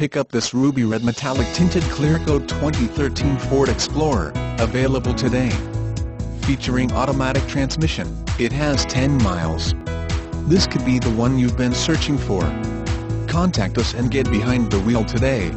Pick up this ruby red metallic tinted clear coat 2013 Ford Explorer, available today. Featuring automatic transmission, it has 10 miles. This could be the one you've been searching for. Contact us and get behind the wheel today.